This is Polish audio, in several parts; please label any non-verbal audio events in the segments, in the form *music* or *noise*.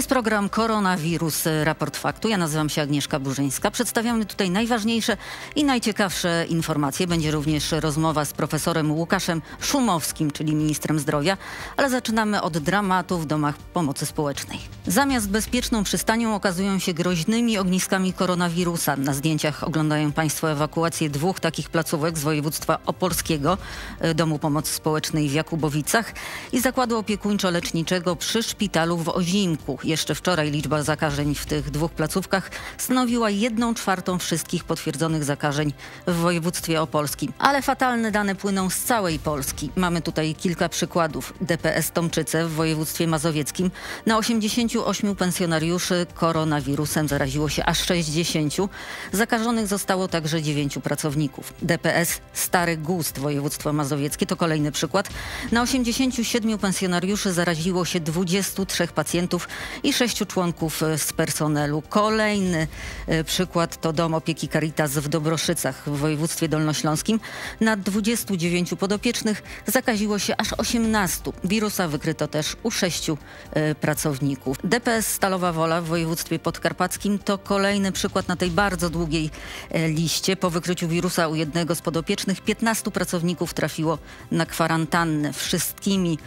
jest program Koronawirus, raport faktu. Ja nazywam się Agnieszka Burzyńska. Przedstawiamy tutaj najważniejsze i najciekawsze informacje. Będzie również rozmowa z profesorem Łukaszem Szumowskim, czyli ministrem zdrowia, ale zaczynamy od dramatu w domach pomocy społecznej. Zamiast bezpieczną przystanią okazują się groźnymi ogniskami koronawirusa. Na zdjęciach oglądają Państwo ewakuację dwóch takich placówek z województwa opolskiego, e, Domu Pomocy Społecznej w Jakubowicach i zakładu opiekuńczo-leczniczego przy szpitalu w Ozimku. Jeszcze wczoraj liczba zakażeń w tych dwóch placówkach stanowiła jedną czwartą wszystkich potwierdzonych zakażeń w województwie opolskim. Ale fatalne dane płyną z całej Polski. Mamy tutaj kilka przykładów. DPS Tomczyce w województwie mazowieckim na 88 pensjonariuszy koronawirusem zaraziło się aż 60. Zakażonych zostało także 9 pracowników. DPS Stary Gust województwo mazowieckie to kolejny przykład. Na 87 pensjonariuszy zaraziło się 23 pacjentów i sześciu członków e, z personelu. Kolejny e, przykład to dom opieki Caritas w Dobroszycach w województwie dolnośląskim. Na 29 podopiecznych zakaziło się aż 18. Wirusa wykryto też u sześciu e, pracowników. DPS Stalowa Wola w województwie podkarpackim to kolejny przykład na tej bardzo długiej liście. Po wykryciu wirusa u jednego z podopiecznych 15 pracowników trafiło na kwarantannę. Wszystkimi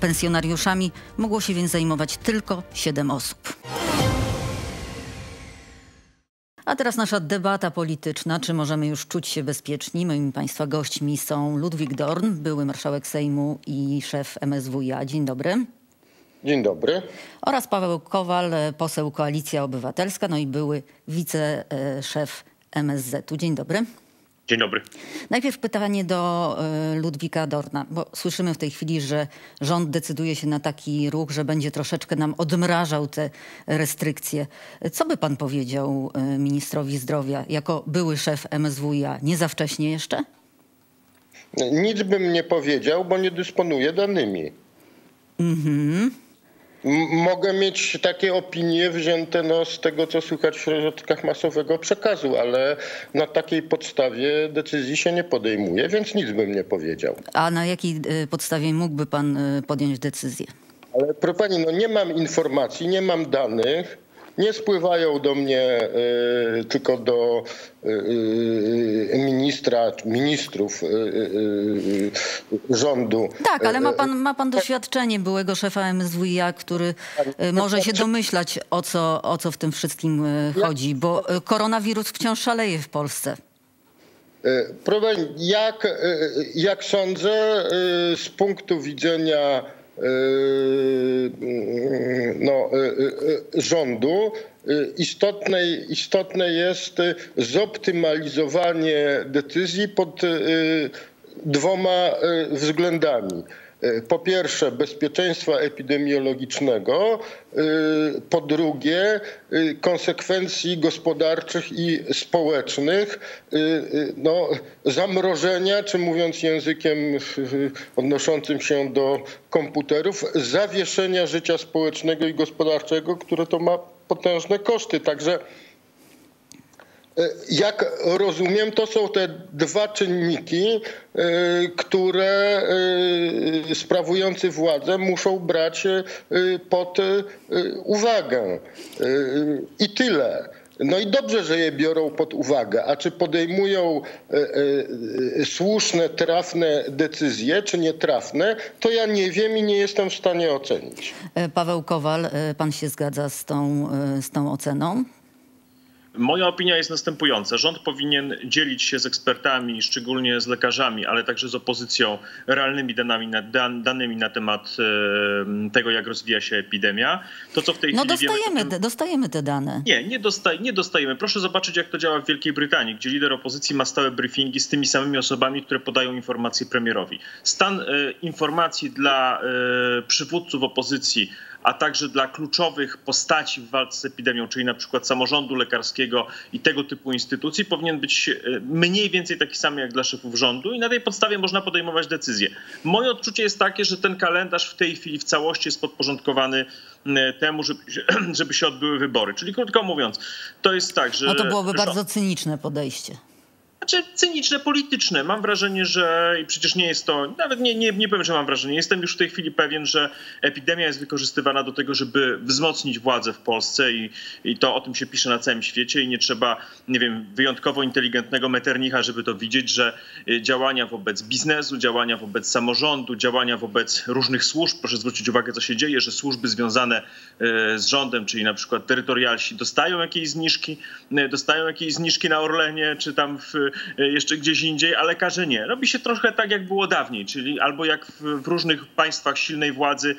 pensjonariuszami mogło się więc zajmować tylko 7 osób. A teraz nasza debata polityczna. Czy możemy już czuć się bezpieczni? Moimi Państwa gośćmi są Ludwik Dorn, były marszałek Sejmu i szef MSWiA. Dzień dobry. Dzień dobry. Oraz Paweł Kowal, poseł Koalicja Obywatelska, no i były wiceszef MSZ-u. Dzień dobry. Dzień dobry. Najpierw pytanie do e, Ludwika Dorna, bo słyszymy w tej chwili, że rząd decyduje się na taki ruch, że będzie troszeczkę nam odmrażał te restrykcje. Co by pan powiedział e, ministrowi zdrowia jako były szef MSWiA? Nie za wcześnie jeszcze? Nic bym nie powiedział, bo nie dysponuję danymi. Mhm mogę mieć takie opinie wzięte no, z tego, co słychać w środkach masowego przekazu, ale na takiej podstawie decyzji się nie podejmuje, więc nic bym nie powiedział. A na jakiej y, podstawie mógłby pan y, podjąć decyzję? Ale proszę pani, no nie mam informacji, nie mam danych nie spływają do mnie y, tylko do y, y, ministra, ministrów rządu. Tak, ale ma pan, ma pan doświadczenie byłego szefa MSWiA, który może się domyślać o co, o co w tym wszystkim chodzi, bo koronawirus wciąż szaleje w Polsce. Jak, jak sądzę, z punktu widzenia no, yy, yy, rządu istotne, istotne jest zoptymalizowanie decyzji pod dwoma względami. E, po pierwsze bezpieczeństwa epidemiologicznego, e, po drugie e, konsekwencji gospodarczych i społecznych, no, zamrożenia, czy mówiąc językiem odnoszącym się do komputerów, zawieszenia życia społecznego i gospodarczego, które to ma potężne koszty. Także jak rozumiem, to są te dwa czynniki, e, które e, sprawujący władzę muszą brać pod uwagę. I tyle. No i dobrze, że je biorą pod uwagę. A czy podejmują słuszne, trafne decyzje, czy nietrafne, to ja nie wiem i nie jestem w stanie ocenić. Paweł Kowal, pan się zgadza z tą, z tą oceną? Moja opinia jest następująca. Rząd powinien dzielić się z ekspertami, szczególnie z lekarzami, ale także z opozycją, realnymi danymi na, dan, danymi na temat e, tego, jak rozwija się epidemia. To, co w tej no chwili dostajemy, wiemy, to... dostajemy te dane. Nie, nie, dostaj, nie dostajemy. Proszę zobaczyć, jak to działa w Wielkiej Brytanii, gdzie lider opozycji ma stałe briefingi z tymi samymi osobami, które podają informacje premierowi. Stan e, informacji dla e, przywódców opozycji a także dla kluczowych postaci w walce z epidemią, czyli na przykład samorządu lekarskiego i tego typu instytucji, powinien być e, mniej więcej taki sam jak dla szefów rządu i na tej podstawie można podejmować decyzje. Moje odczucie jest takie, że ten kalendarz w tej chwili w całości jest podporządkowany temu, żeby, *clears throat* żeby się odbyły wybory. Czyli krótko mówiąc, to jest tak, że... No to byłoby bardzo cyniczne podejście. Znaczy cyniczne, polityczne. Mam wrażenie, że i przecież nie jest to, nawet nie, nie, nie powiem, że mam wrażenie, jestem już w tej chwili pewien, że epidemia jest wykorzystywana do tego, żeby wzmocnić władzę w Polsce i, i to o tym się pisze na całym świecie i nie trzeba, nie wiem, wyjątkowo inteligentnego meternicha, żeby to widzieć, że y, działania wobec biznesu, działania wobec samorządu, działania wobec różnych służb, proszę zwrócić uwagę, co się dzieje, że służby związane y, z rządem, czyli na przykład terytorialsi, dostają jakieś zniżki, y, dostają jakieś zniżki na Orlenie, czy tam w jeszcze gdzieś indziej, a lekarze nie. Robi się trochę tak, jak było dawniej, czyli albo jak w, w różnych państwach silnej władzy e,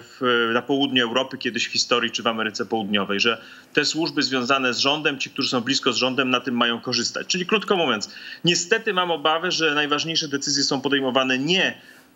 w, na południu Europy, kiedyś w historii, czy w Ameryce Południowej, że te służby związane z rządem, ci, którzy są blisko z rządem, na tym mają korzystać. Czyli krótko mówiąc, niestety mam obawę, że najważniejsze decyzje są podejmowane nie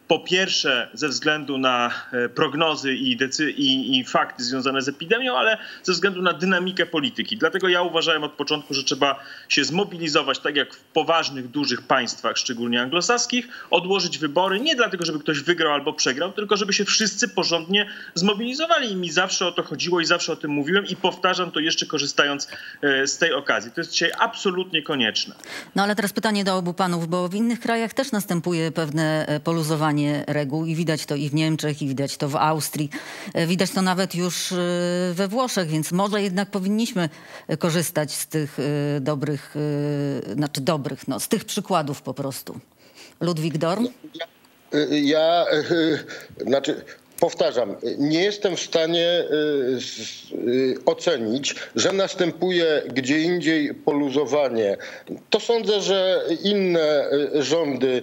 po pierwsze ze względu na e, prognozy i, decy- i, i, fakty związane z epidemią, ale ze względu na dynamikę polityki. Dlatego ja uważałem od początku, że trzeba się zmobilizować, tak jak w poważnych, dużych państwach, szczególnie anglosaskich, odłożyć wybory nie dlatego, żeby ktoś wygrał albo przegrał, tylko żeby się wszyscy porządnie zmobilizowali. I mi zawsze o to chodziło i zawsze o tym mówiłem i powtarzam to jeszcze korzystając e, z tej okazji. To jest dzisiaj absolutnie konieczne. No ale teraz pytanie do obu panów, bo w innych krajach też następuje pewne e, poluzowanie reguł i widać to i w Niemczech, i widać to w Austrii. E, widać to nawet już e, we Włoszech, więc może jednak powinniśmy korzystać z tych e, dobrych, znaczy dobrych, no, z tych przykładów po prostu. Ludwik Dorn? Ja znaczy powtarzam, nie jestem w stanie ocenić, że następuje gdzie indziej poluzowanie. To sądzę, że inne rządy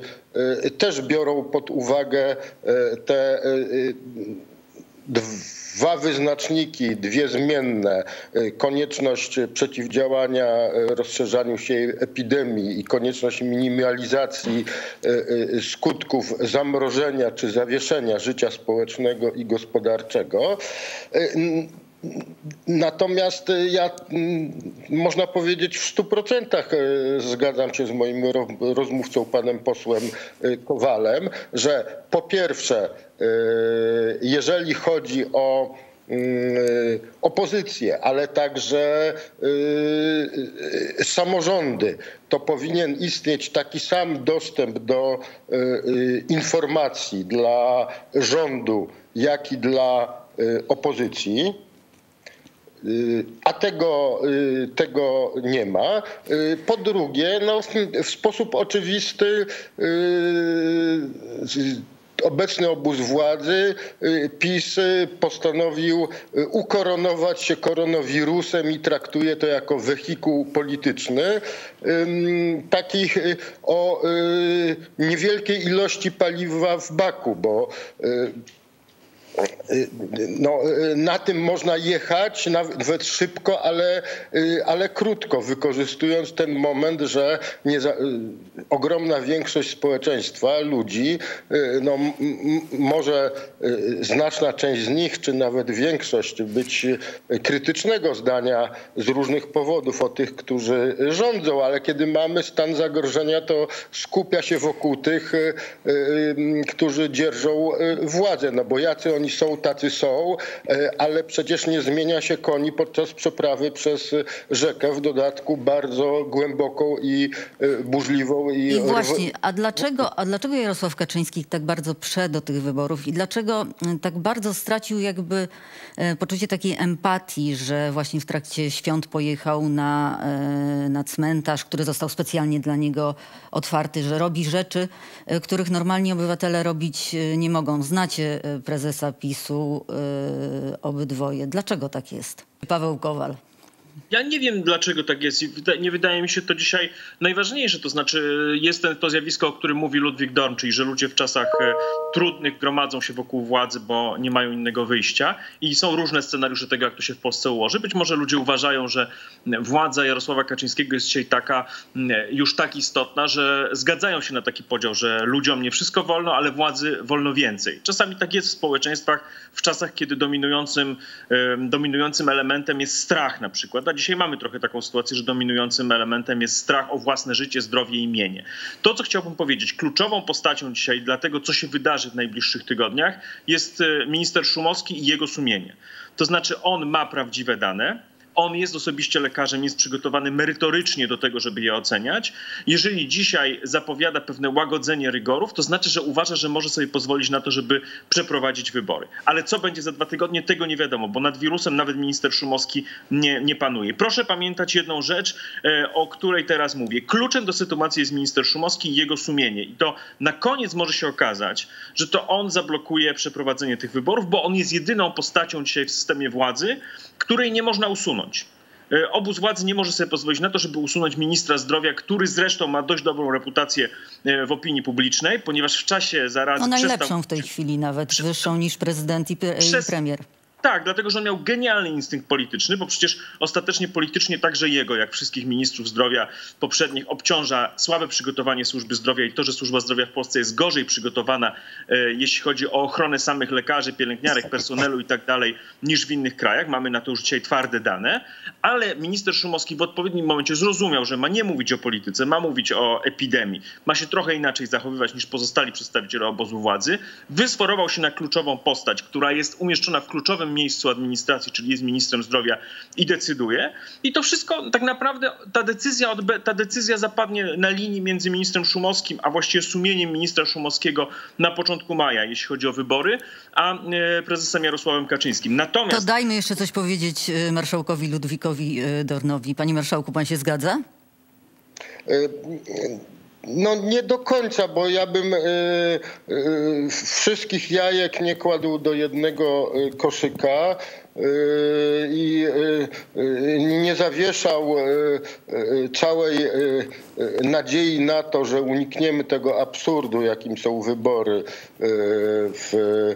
Y, też biorą pod uwagę y, te y, dwa wyznaczniki, dwie zmienne, konieczność przeciwdziałania rozszerzaniu się epidemii i konieczność minimalizacji skutków zamrożenia czy zawieszenia życia społecznego i gospodarczego. Natomiast y, ja mm, można powiedzieć w stu procentach y, zgadzam się z moim rozmówcą, panem posłem y, Kowalem, że po pierwsze, jeżeli chodzi o opozycję, ale także samorządy, to powinien istnieć taki sam dostęp do informacji dla rządu, jak i dla opozycji. Y, a tego, y, tego nie ma. Y, po drugie, no, w sposób oczywisty obecny obóz władzy, PiS postanowił ukoronować się koronawirusem i traktuje to jako wehikuł polityczny. Takich o niewielkiej ilości paliwa w baku, bo no, na tym można jechać nawet szybko, ale, ale krótko, wykorzystując ten moment, że za, ogromna większość społeczeństwa, ludzi, no, może znaczna część z nich, czy nawet większość być krytycznego zdania z różnych powodów o tych, którzy rządzą, ale kiedy mamy stan zagrożenia, to skupia się wokół tych, którzy dzierżą władzę, no bo jacy oni są, tacy są, e, ale przecież nie zmienia się koni podczas przeprawy przez rzekę, w dodatku bardzo głęboką i e, burzliwą. I, I właśnie, a dlaczego, a dlaczego Jarosław Kaczyński tak bardzo prze do tych wyborów i dlaczego tak bardzo stracił jakby e, poczucie takiej empatii, że właśnie w trakcie świąt pojechał na, na cmentarz, który został specjalnie dla niego otwarty, że robi rzeczy, których normalni obywatele robić nie mogą. Znacie prezesa PiSu y, obydwoje. Dlaczego tak jest? Paweł Kowal. Ja nie wiem, dlaczego tak jest. Nie wydaje mi się to dzisiaj najważniejsze. To znaczy, jest to zjawisko, o którym mówi Ludwik Dorn, czyli że ludzie w czasach e, trudnych gromadzą się wokół władzy, bo nie mają innego wyjścia. I są różne scenariusze tego, jak to się w Polsce ułoży. Być może ludzie uważają, że władza Jarosława Kaczyńskiego jest dzisiaj taka, już tak istotna, że zgadzają się na taki podział, że ludziom nie wszystko wolno, ale władzy wolno więcej. Czasami tak jest w społeczeństwach, w czasach, kiedy dominującym, dominującym elementem jest strach na przykład dzisiaj mamy trochę taką sytuację, że dominującym elementem jest strach o własne życie, zdrowie i imienie. To, co chciałbym powiedzieć, kluczową postacią dzisiaj dla tego, co się wydarzy w najbliższych tygodniach, jest e, minister Szumowski i jego sumienie. To znaczy, on ma prawdziwe dane, On jest osobiście lekarzem, jest przygotowany merytorycznie do tego, żeby je oceniać. Jeżeli dzisiaj zapowiada pewne łagodzenie rygorów, to znaczy, że uważa, że może sobie pozwolić na to, żeby przeprowadzić wybory. Ale co będzie za dwa tygodnie, tego nie wiadomo, bo nad wirusem nawet minister Szumowski nie, nie panuje. Proszę pamiętać jedną rzecz, e, o której teraz mówię. Kluczem do sytuacji jest minister Szumowski i jego sumienie. I to na koniec może się okazać, że to on zablokuje przeprowadzenie tych wyborów, bo on jest jedyną postacią dzisiaj w systemie władzy, której nie można usunąć. E, obóz władzy nie może sobie pozwolić na to, żeby usunąć ministra zdrowia, który zresztą ma dość dobrą reputację e, w opinii publicznej, ponieważ w czasie zarazy. No najlepszą przestał... w tej chwili, nawet wyższą niż prezydent i, i premier. Tak, dlatego że on miał genialny instynkt polityczny, bo przecież ostatecznie politycznie także jego, jak wszystkich ministrów zdrowia poprzednich, obciąża słabe przygotowanie służby zdrowia i to, że służba zdrowia w Polsce jest gorzej przygotowana, e, jeśli chodzi o ochronę samych lekarzy, pielęgniarek, personelu i tak dalej, niż w innych krajach. Mamy na to już dzisiaj twarde dane, ale minister Szumowski w odpowiednim momencie zrozumiał, że ma nie mówić o polityce, ma mówić o epidemii, ma się trochę inaczej zachowywać niż pozostali przedstawiciele obozu władzy. Wysforował się na kluczową postać, która jest umieszczona w kluczowym miejscu administracji, czyli jest ministrem zdrowia i decyduje. I to wszystko tak naprawdę, ta decyzja, ta decyzja zapadnie na linii między ministrem Szumowskim, a właściwie sumieniem ministra Szumowskiego na początku maja, jeśli chodzi o wybory, a e, prezesem Jarosławem Kaczyńskim. Natomiast... To dajmy jeszcze coś powiedzieć e, marszałkowi Ludwikowi e, Dornowi. Panie marszałku, pan się zgadza? No nie do końca, bo ja bym y, y, wszystkich jajek nie kładł do jednego e, koszyka i nie zawieszał całej nadziei na to, że unikniemy tego absurdu, jakim są wybory w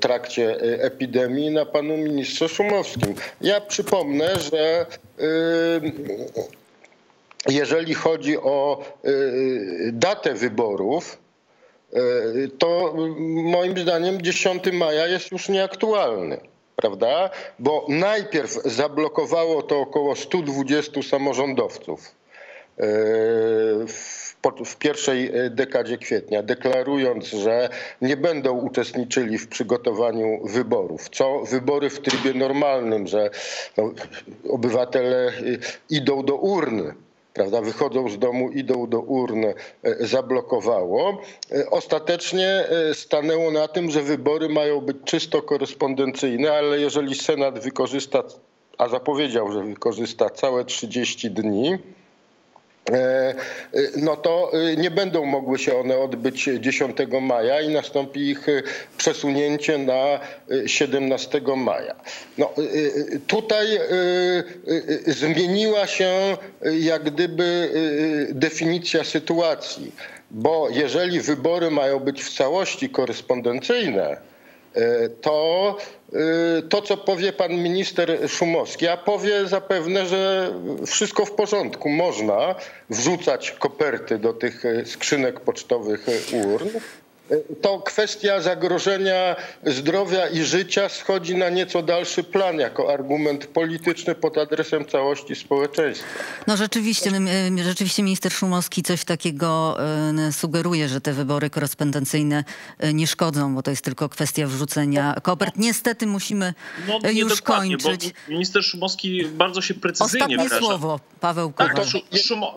trakcie epidemii na panu ministrze Szumowskim. Ja przypomnę, że jeżeli chodzi o y, datę wyborów, y, to moim zdaniem 10 maja jest już nieaktualny, prawda? Bo najpierw zablokowało to około 120 samorządowców y, w pierwszej dekadzie kwietnia, deklarując, że nie będą uczestniczyli w przygotowaniu wyborów. Co wybory w trybie normalnym, że no, obywatele idą do urny prawda, wychodzą z domu, idą do urn, e, zablokowało. E, ostatecznie e, stanęło na tym, że wybory mają być czysto korespondencyjne, ale jeżeli Senat wykorzysta, a zapowiedział, że wykorzysta całe 30 dni, no to e, nie będą mogły się one odbyć 10 maja i nastąpi ich przesunięcie na 17 maja. No, tutaj zmieniła się jak gdyby definicja sytuacji, bo jeżeli wybory mają być w całości korespondencyjne, to Y, to, co powie pan minister Szumowski, a powie zapewne, że wszystko w porządku. Można wrzucać koperty do tych skrzynek pocztowych urn to kwestia zagrożenia zdrowia i życia schodzi na nieco dalszy plan jako argument polityczny pod adresem całości społeczeństwa. No rzeczywiście, rzeczywiście minister Szumowski coś takiego e, sugeruje, że te wybory korespondencyjne e, nie szkodzą, bo to jest tylko kwestia wrzucenia kopert. Niestety musimy no, e, już kończyć. minister Szumowski bardzo się precyzyjnie Ostatnie wyraża. słowo, Paweł Kowal. Tak,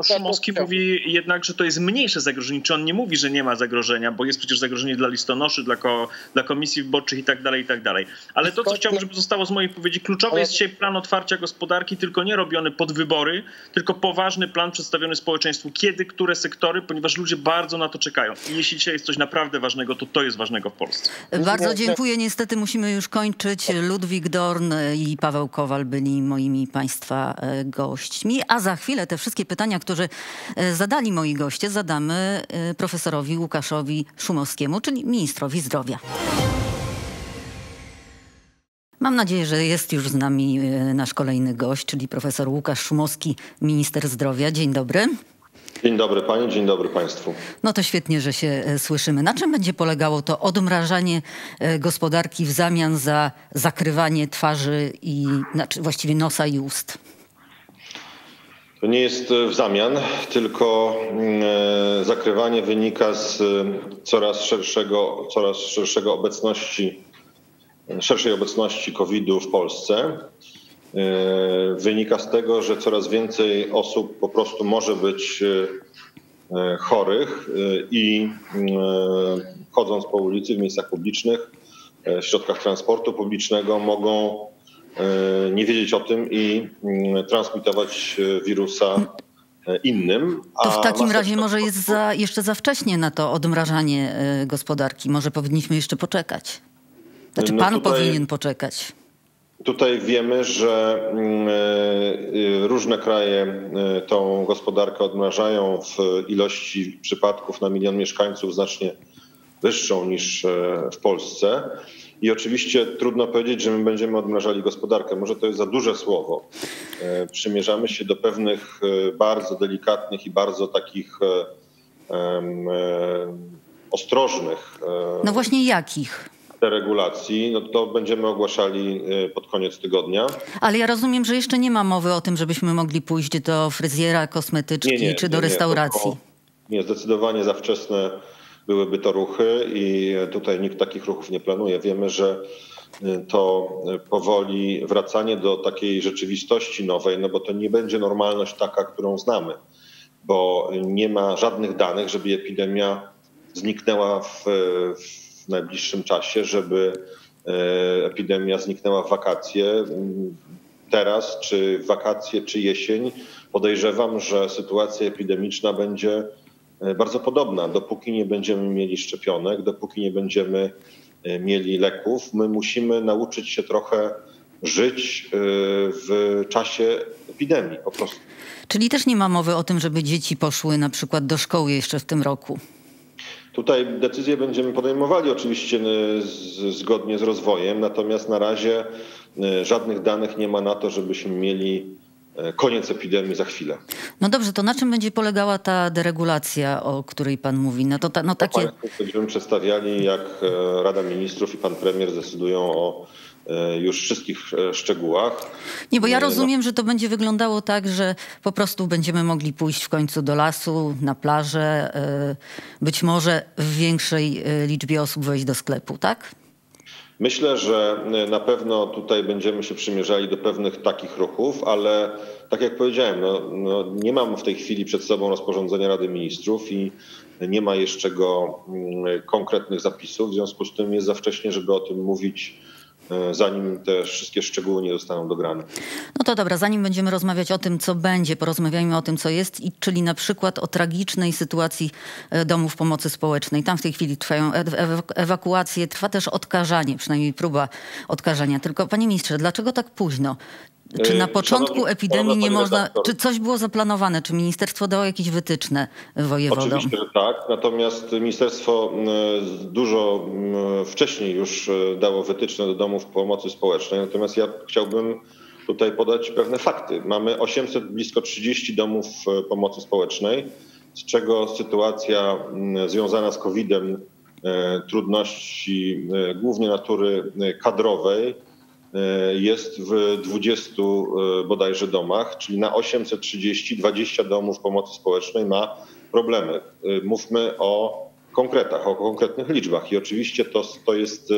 Szumowski mówi jednak, że to jest mniejsze zagrożenie. Czy on nie mówi, że nie ma zagrożenia, bo jest przecież zagrożenie dla listonoszy, dla, ko, dla komisji wyborczych i tak dalej, i tak dalej. Ale to, co chciałbym, żeby zostało z mojej powiedzi, kluczowy jest dzisiaj plan otwarcia gospodarki, tylko nie robiony pod wybory, tylko poważny plan przedstawiony społeczeństwu, kiedy, które sektory, ponieważ ludzie bardzo na to czekają. I jeśli dzisiaj jest coś naprawdę ważnego, to to jest ważnego w Polsce. Bardzo dziękuję. Niestety musimy już kończyć. Ludwik Dorn i Paweł Kowal byli moimi Państwa e, gośćmi. A za chwilę te wszystkie pytania, które e, zadali moi goście, zadamy e, profesorowi Łukaszowi Szumowskiemu czyli ministrowi zdrowia. Mam nadzieję, że jest już z nami e, nasz kolejny gość, czyli profesor Łukasz Szumowski, minister zdrowia. Dzień dobry. Dzień dobry pani, dzień dobry państwu. No to świetnie, że się e, słyszymy. Na czym będzie polegało to odmrażanie e, gospodarki w zamian za zakrywanie twarzy i znaczy właściwie nosa i ust? To nie jest e, w zamian, tylko mm, e, zakrywanie wynika z e, coraz szerszego, coraz szerszego obecności, szerszej obecności COVID-u w Polsce. wynika z tego, że coraz więcej osób po prostu może być chorych i chodząc po ulicy w miejscach publicznych, w środkach transportu publicznego mogą nie wiedzieć o tym i mm, transmitować wirusa innym. To w takim razie może jest za, jeszcze za wcześnie na to odmrażanie gospodarki. Może powinniśmy jeszcze poczekać. Znaczy no pan tutaj, powinien poczekać. Tutaj wiemy, że mm, e, różne kraje e, tą gospodarkę odmrażają w ilości przypadków na milion mieszkańców znacznie wyższą niż e, w Polsce. I oczywiście trudno powiedzieć, że my będziemy odmrażali gospodarkę. Może to jest za duże słowo. Przymierzamy się do pewnych bardzo delikatnych i bardzo takich um, ostrożnych. No właśnie jakich? deregulacji, no to będziemy ogłaszali pod koniec tygodnia. Ale ja rozumiem, że jeszcze nie ma mowy o tym, żebyśmy mogli pójść do fryzjera, kosmetyczki nie, nie, czy do nie, restauracji. Nie, zdecydowanie za wczesne byłyby to ruchy i tutaj nikt takich ruchów nie planuje. Wiemy, że y, to powoli wracanie do takiej rzeczywistości nowej, no bo to nie będzie normalność taka, którą znamy, bo nie ma żadnych danych, żeby epidemia zniknęła w, w najbliższym czasie, żeby e, epidemia zniknęła w wakacje. Teraz, czy wakacje, czy jesień, podejrzewam, że sytuacja epidemiczna będzie bardzo podobna. Dopóki nie będziemy mieli szczepionek, dopóki nie będziemy e, mieli leków, my musimy nauczyć się trochę żyć w czasie epidemii po prostu. Czyli też nie ma mowy o tym, żeby dzieci poszły na przykład do szkoły jeszcze w tym roku? Tutaj decyzje będziemy podejmowali oczywiście e, z, zgodnie z rozwojem, natomiast na razie e, żadnych danych nie ma na to, żebyśmy mieli e, koniec epidemii za chwilę. No dobrze, to na czym będzie polegała ta deregulacja, o której pan mówi? No to ta, no takie... Będziemy przedstawiali, jak Rada Ministrów i pan premier zdecydują o E, już wszystkich e, szczegółach. Nie, bo ja e, no. rozumiem, że to będzie wyglądało tak, że po prostu będziemy mogli pójść w końcu do lasu, na plażę, być może w większej liczbie osób wejść do sklepu, tak? Myślę, że na pewno tutaj będziemy się przymierzali do pewnych takich ruchów, ale tak jak powiedziałem, no, no nie mam w tej chwili przed sobą rozporządzenia Rady Ministrów i nie ma jeszcze go mm, konkretnych zapisów. W związku z tym jest za wcześnie, żeby o tym mówić E, zanim te wszystkie szczegóły nie zostaną dograne. No to dobra, zanim będziemy rozmawiać o tym, co będzie, porozmawiajmy o tym, co jest, i, czyli na przykład o tragicznej sytuacji e, domów pomocy społecznej. Tam w tej chwili trwają ewakuacje, trwa też odkażanie, przynajmniej próba odkażania. Tylko panie ministrze, dlaczego tak późno? Czy na początku Szanowni, epidemii nie można, redaktor. czy coś było zaplanowane? Czy ministerstwo dało jakieś wytyczne wojewodom? Oczywiście, że tak. Natomiast ministerstwo dużo wcześniej już dało wytyczne do domów pomocy społecznej. Natomiast ja chciałbym tutaj podać pewne fakty. Mamy 800, blisko 30 domów pomocy społecznej, z czego sytuacja związana z COVID-em, trudności głównie natury kadrowej, jest w 20 e, bodajże domach, czyli na 830, 20 domów pomocy społecznej ma problemy. E, mówmy o konkretach, o konkretnych liczbach. I oczywiście to, to jest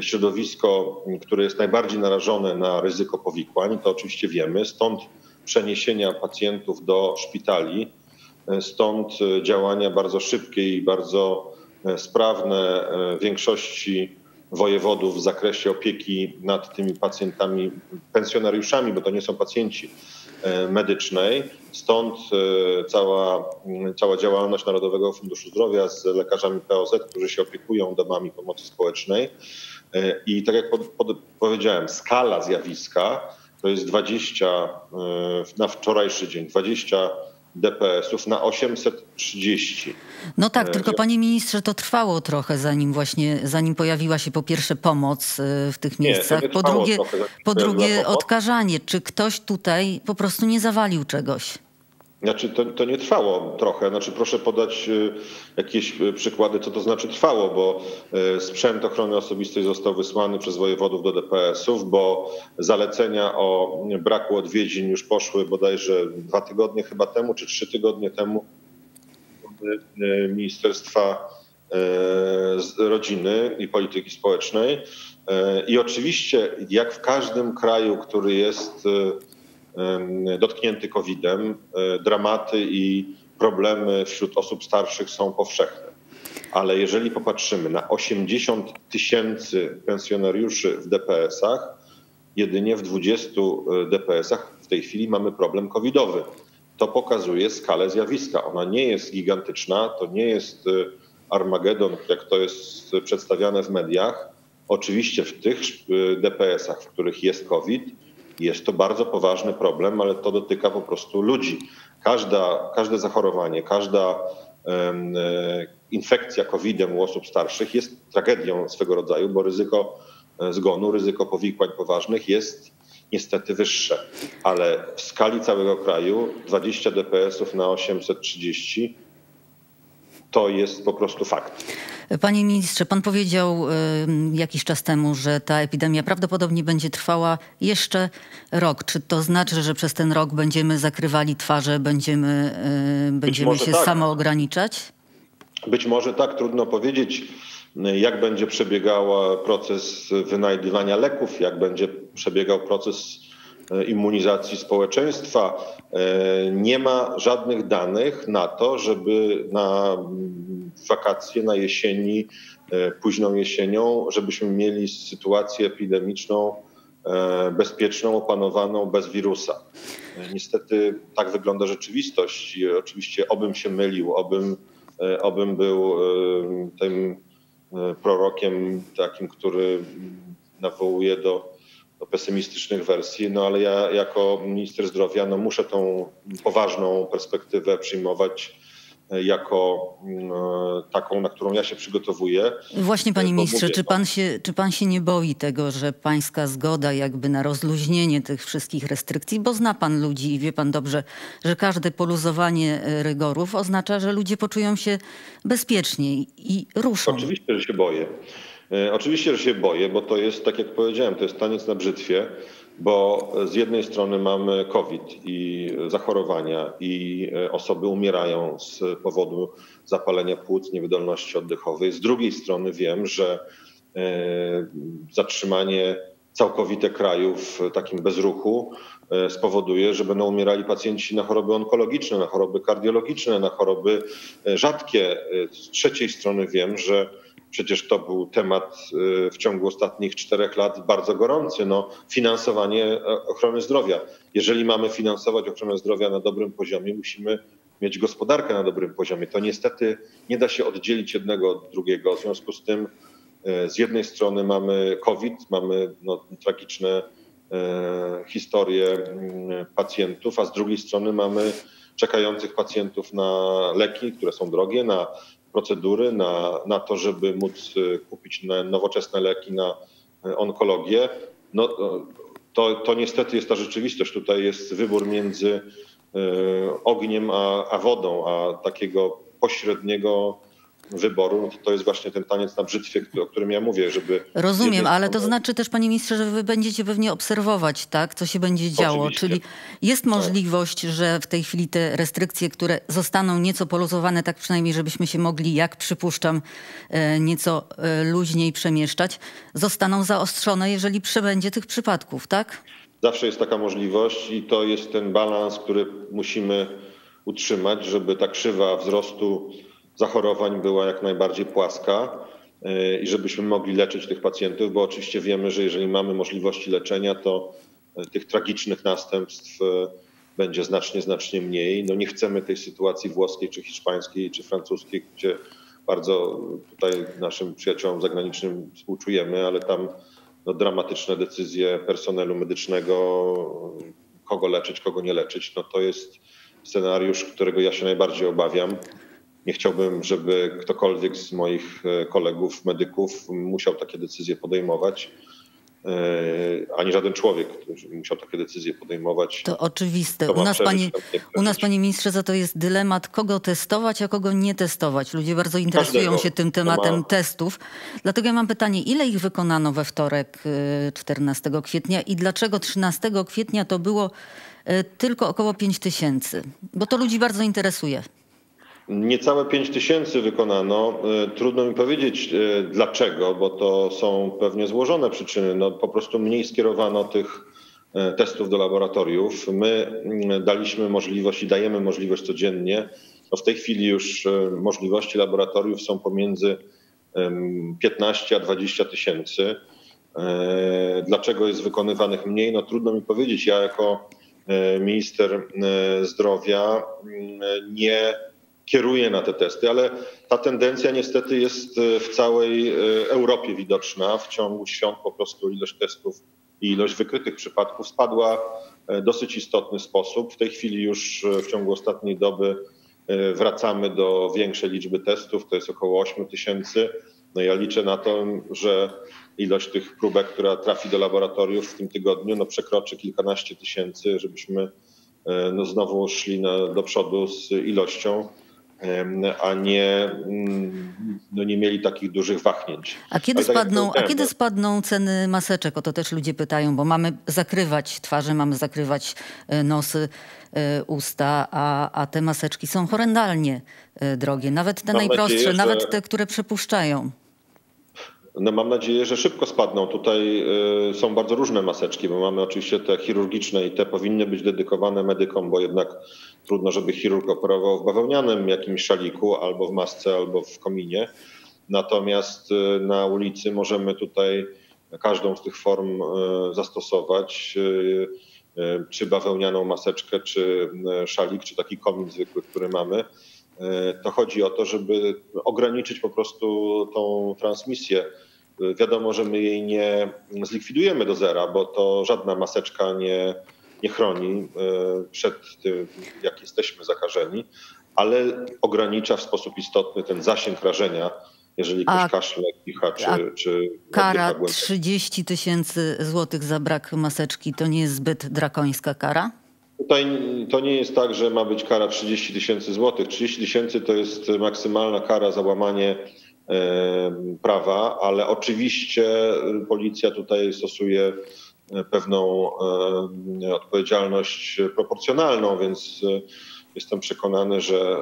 środowisko, które jest najbardziej narażone na ryzyko powikłań, to oczywiście wiemy. Stąd przeniesienia pacjentów do szpitali, stąd działania bardzo szybkie i bardzo sprawne większości wojewodów w zakresie opieki nad tymi pacjentami, pensjonariuszami, bo to nie są pacjenci e, medycznej. Stąd e, cała, cała działalność Narodowego Funduszu Zdrowia z lekarzami POZ, którzy się opiekują domami pomocy społecznej. E, I tak jak pod, pod, powiedziałem, skala zjawiska to jest 20 na wczorajszy dzień, 20 DPS-ów na 830. No tak, tylko panie ministrze, to trwało trochę, zanim właśnie, zanim pojawiła się po pierwsze pomoc y, w tych miejscach, nie po drugie, trochę, po drugie odkażanie. Czy ktoś tutaj po prostu nie zawalił czegoś? Znaczy, to, to nie trwało trochę. Znaczy, proszę podać y, jakieś y, przykłady, co to znaczy trwało, bo y, sprzęt ochrony osobistej został wysłany przez wojewodów do DPS-ów, bo zalecenia o braku odwiedzin już poszły bodajże dwa tygodnie chyba temu, czy trzy tygodnie temu Ministerstwa rodziny i polityki społecznej. I oczywiście, jak w każdym kraju, który jest dotknięty COVID-em, dramaty i problemy wśród osób starszych są powszechne. Ale jeżeli popatrzymy na 80 tysięcy pensjonariuszy w DPS-ach, jedynie w 20 DPS-ach w tej chwili mamy problem covidowy. To pokazuje skalę zjawiska. Ona nie jest gigantyczna, to nie jest y, Armagedon, jak to jest przedstawiane w mediach. Oczywiście w tych DPS-ach, w których jest COVID, jest to bardzo poważny problem, ale to dotyka po prostu ludzi. Każda, każde zachorowanie, każda um, infekcja COVID-em u osób starszych jest tragedią swego rodzaju, bo ryzyko e, zgonu, ryzyko powikłań poważnych jest niestety wyższe. Ale w skali całego kraju 20 DPS-ów na 830 to jest po prostu fakt. Panie ministrze, pan powiedział jakiś czas temu, że ta epidemia prawdopodobnie będzie trwała jeszcze rok. Czy to znaczy, że przez ten rok będziemy zakrywali twarze, będziemy, będziemy się tak. samoograniczać? Być może tak, trudno powiedzieć, jak będzie przebiegał proces wynajdywania leków, jak będzie przebiegał proces immunizacji społeczeństwa. E, nie ma żadnych danych na to, żeby na wakacje, na jesieni, e, późną jesienią, żebyśmy mieli sytuację epidemiczną bezpieczną, opanowaną bez wirusa. Niestety tak wygląda rzeczywistość i oczywiście obym się mylił, obym E, obym był e, tym e, prorokiem takim, który nawołuje do pesymistycznych wersji, no ale ja jako minister zdrowia no muszę tą poważną perspektywę przyjmować jako mm, taką, na którą ja się przygotowuję. Właśnie panie ministrze, czy pan, się, czy pan się nie boi tego, że pańska zgoda jakby na rozluźnienie tych wszystkich restrykcji, bo zna pan ludzi i wie pan dobrze, że każde poluzowanie e, rygorów oznacza, że ludzie poczują się bezpieczniej i ruszą. Oczywiście, że się boję. E, oczywiście, że się boję, bo to jest, tak jak powiedziałem, to jest taniec na brzytwie bo z jednej strony mamy COVID i zachorowania, i e, osoby umierają z powodu zapalenia płuc, niewydolności oddechowej. Z drugiej strony wiem, że e, zatrzymanie całkowite kraju w takim bezruchu spowoduje, że będą umierali pacjenci na choroby onkologiczne, na choroby kardiologiczne, na choroby rzadkie. Z trzeciej strony wiem, że Przecież to był temat y, w ciągu ostatnich czterech lat bardzo gorący. No, finansowanie e, ochrony zdrowia. Jeżeli mamy finansować ochronę zdrowia na dobrym poziomie, musimy mieć gospodarkę na dobrym poziomie. To niestety nie da się oddzielić jednego od drugiego. W związku z tym e, z jednej strony mamy COVID, mamy no, tragiczne e, historie mm, pacjentów, a z drugiej strony mamy czekających pacjentów na leki, które są drogie, na procedury na, na to, żeby móc y, kupić nowoczesne leki na y, onkologię. No, to, to niestety jest ta rzeczywistość. Tutaj jest wybór między y, ogniem a, a wodą, a takiego pośredniego wyboru, no to, to jest właśnie ten taniec na brzytwie, o którym ja mówię, żeby... Rozumiem, ale to znaczy też, panie ministrze, że wy będziecie pewnie obserwować, tak, co się będzie działo. Oczywiście. Czyli jest tak. możliwość, że w tej chwili te restrykcje, które zostaną nieco poluzowane, tak przynajmniej, żebyśmy się mogli, jak przypuszczam, e, nieco e, luźniej przemieszczać, zostaną zaostrzone, jeżeli przybędzie tych przypadków, tak? Zawsze jest taka możliwość i to jest ten balans, który musimy utrzymać, żeby ta krzywa wzrostu zachorowań była jak najbardziej płaska e, i żebyśmy mogli leczyć tych pacjentów, bo oczywiście wiemy, że jeżeli mamy możliwości leczenia, to e, tych tragicznych następstw e, będzie znacznie, znacznie mniej. No nie chcemy tej sytuacji włoskiej, czy hiszpańskiej, czy francuskiej, gdzie bardzo tutaj naszym przyjaciołom zagranicznym współczujemy, ale tam no, dramatyczne decyzje personelu medycznego, kogo leczyć, kogo nie leczyć, no to jest scenariusz, którego ja się najbardziej obawiam. Nie chciałbym, żeby ktokolwiek z moich e, kolegów, medyków musiał takie decyzje podejmować e, ani żaden człowiek, który musiał takie decyzje podejmować. To oczywiste. u nas, panie, u nas, panie ministrze, za to jest dylemat, kogo testować, a kogo nie testować. Ludzie bardzo interesują Każdego. się tym tematem ma... testów. Dlatego ja mam pytanie, ile ich wykonano we wtorek 14 e, kwietnia i dlaczego 13 kwietnia to było tylko około 5 tysięcy? Bo to ludzi bardzo interesuje. Niecałe 5 tysięcy wykonano. Trudno mi powiedzieć dlaczego, bo to są pewnie złożone przyczyny. No, po prostu mniej skierowano tych testów do laboratoriów. My mm, daliśmy możliwość i dajemy możliwość codziennie. No w tej chwili już możliwości laboratoriów są pomiędzy 15 a 20 tysięcy. E, dlaczego jest wykonywanych mniej? No trudno mi powiedzieć. Ja jako e, minister e, zdrowia mm, nie kieruję na te testy, ale ta tendencja niestety jest w całej Europie widoczna. W ciągu świąt po prostu ilość testów i ilość wykrytych przypadków spadła w dosyć istotny sposób. W tej chwili już w ciągu ostatniej doby wracamy do większej liczby testów, to jest około 8 tysięcy. No ja liczę na to, że ilość tych próbek, która trafi do laboratoriów w tym tygodniu, no przekroczy kilkanaście tysięcy, żebyśmy e, no znowu szli na, do przodu z ilością, a nie, mm, no nie mieli takich dużych wahnięć. A kiedy, tak spadną, a kiedy spadną ceny maseczek? O to też ludzie pytają, bo mamy zakrywać twarze, mamy zakrywać e, nosy, e, usta, a, a te maseczki są horrendalnie drogie. Nawet te Mam najprostsze, nadzieję, że... nawet te, które przepuszczają. No mam nadzieję, że szybko spadną. Tutaj y, są bardzo różne maseczki, bo mamy oczywiście te chirurgiczne i te powinny być dedykowane medykom, bo jednak trudno, żeby chirurg operował w bawełnianym jakimś szaliku, albo w masce, albo w kominie. Natomiast y, na ulicy możemy tutaj każdą z tych form y, zastosować, czy bawełnianą maseczkę, czy szalik, czy taki komin zwykły, który mamy. To chodzi o to, żeby ograniczyć po prostu tą transmisję Wiadomo, że my jej nie zlikwidujemy do zera, bo to żadna maseczka nie, nie chroni e, przed tym, jak jesteśmy zakażeni, ale ogranicza w sposób istotny ten zasięg rażenia, jeżeli ktoś a, kaszle, kicha czy, czy Kara 30 tysięcy złotych za brak maseczki to nie jest zbyt drakońska kara? Tutaj to nie jest tak, że ma być kara 30 tysięcy złotych. 30 tysięcy to jest maksymalna kara za łamanie prawa, ale oczywiście policja tutaj stosuje e, pewną odpowiedzialność proporcjonalną, więc e, jestem przekonany, że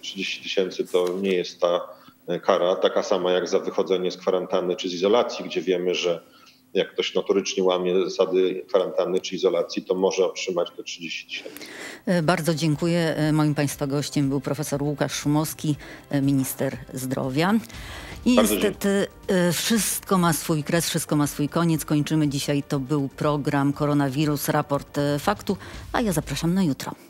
30 tysięcy to nie jest ta e, kara, taka sama jak za wychodzenie z kwarantanny czy z izolacji, gdzie wiemy, że jak ktoś notorycznie łamie zasady kwarantanny czy izolacji, to może otrzymać te 30 tysięcy. Bardzo dziękuję. Moim Państwa gościem był profesor Łukasz Szumowski, minister zdrowia. I niestety e, wszystko ma swój kres, wszystko ma swój koniec. Kończymy dzisiaj. To był program Koronawirus, raport e, faktu, a ja zapraszam na jutro.